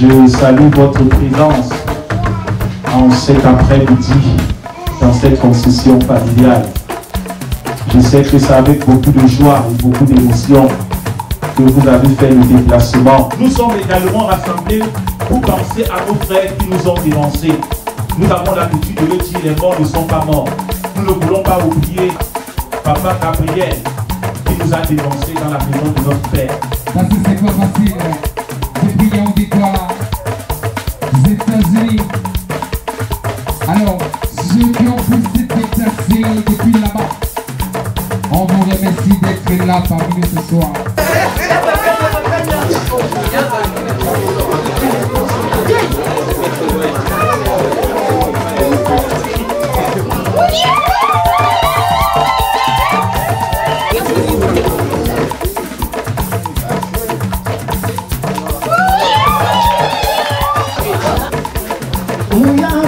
Je salue votre présence en cet après-midi dans cette concession familiale. Je sais que c'est avec beaucoup de joie et beaucoup d'émotion que vous avez fait le déplacement. Nous sommes également rassemblés pour penser à nos frères qui nous ont dénoncés. Nous avons l'habitude de le dire, les morts ne sont pas morts. Nous ne voulons pas oublier Papa Gabriel qui nous a dénoncés dans la maison de notre père. Des États-Unis. Alors, ceux qui ont pu se déplacer depuis là-bas, on vous remercie d'être là parmi nous ce soir.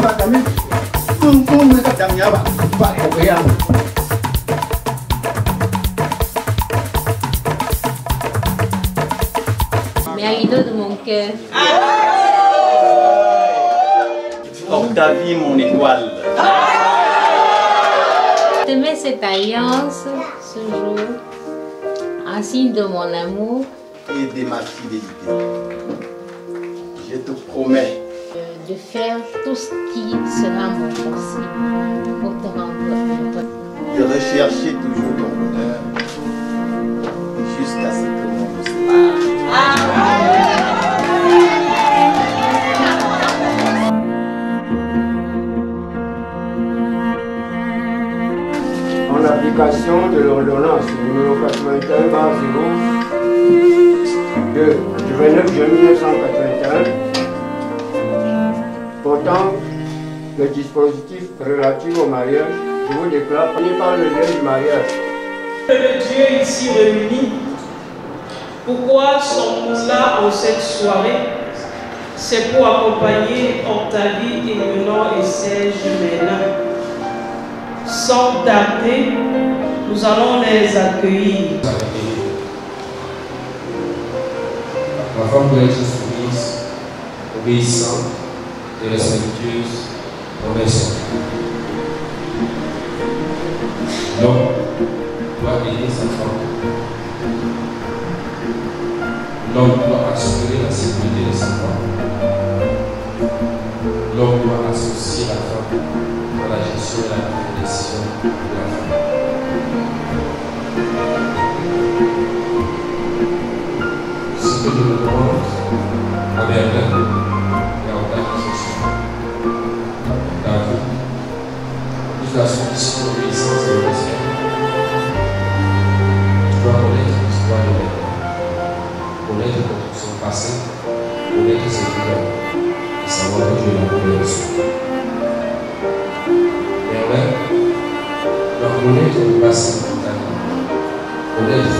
Ba. Mais à de mon cœur, Octavie, mon étoile. je te mets cette alliance ce jour en signe de mon amour, et de ma fidélité. Je te promets de faire tout ce qui sera mon possible pour te rendre heureux. de rechercher toujours ton bonheur jusqu'à ce que l'on nous sépare. en application de l'ordonnance numéro 81 bar 0 de, du 29 juin 1981 portant le dispositif relatif au mariage, je vous déclare, prenez par le lien du mariage. de Dieu ici réunis, pourquoi sommes-nous là en cette soirée? C'est pour accompagner Octavie, Émenon et Serge Ménin. Sans tarder, nous allons les accueillir. Ma femme doit être soumise, obéissante respectueuse envers son mari. L'homme doit aider sa femme. L'homme doit assurer la sécurité de sa femme. L'homme doit associer la femme à la gestion et la décision de la femme. Ce que je demande descobrir sozinhos. Vamos ler, escolhe ler. O leito do seu passeio, o leito do seu filho, e salvador de Deus. Ela é o leito do passeio do caminho. O leito